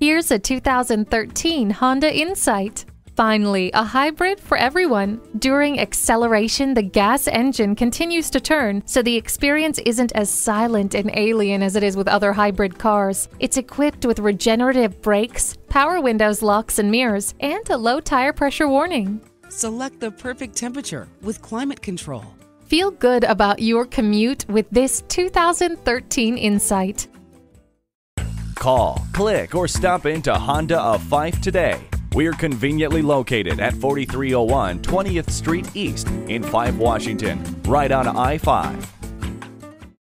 Here's a 2013 Honda Insight. Finally, a hybrid for everyone. During acceleration, the gas engine continues to turn, so the experience isn't as silent and alien as it is with other hybrid cars. It's equipped with regenerative brakes, power windows, locks, and mirrors, and a low tire pressure warning. Select the perfect temperature with climate control. Feel good about your commute with this 2013 Insight. Call, click, or stop into Honda of Fife today. We're conveniently located at 4301 20th Street East in Fife, Washington, right on I 5.